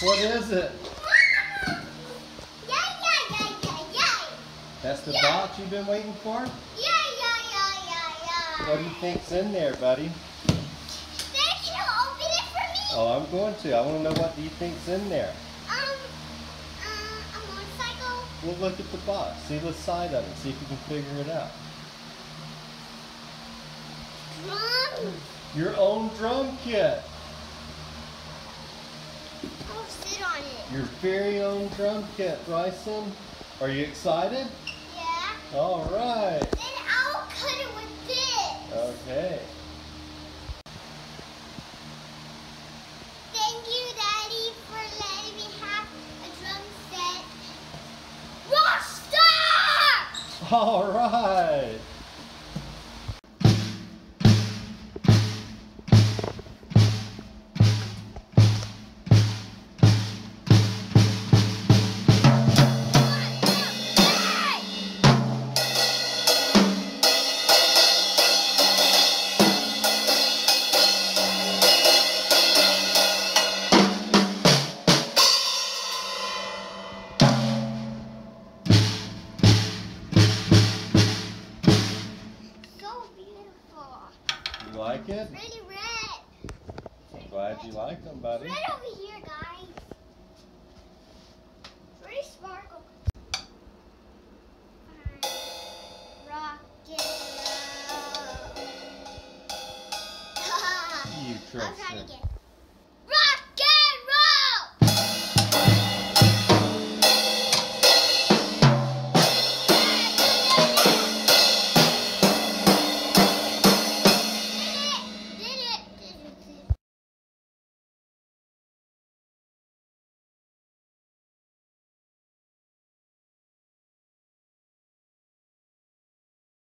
What is it? That's the Yeah. box you've been waiting for? Yeah, yeah, yeah, yeah, yeah. What do you think's in there, buddy? Then can you open it for me? Oh, I'm going to. I want to know what do you think's in there. Um, uh, a motorcycle. We'll look at the box. See the side of it. See if you can figure it out. Drum. Your own drum kit. Sit on it. Your very own drum kit, Bryson. Are you excited? Yeah. All right. Then I'll cut it with this. Okay. Thank you, Daddy, for letting me have a drum set. Rockstar! All right. You like it? Really red. I'm glad you like them, buddy. Red over here, guys. Pretty sparkle. Rock and roll. You Tristan.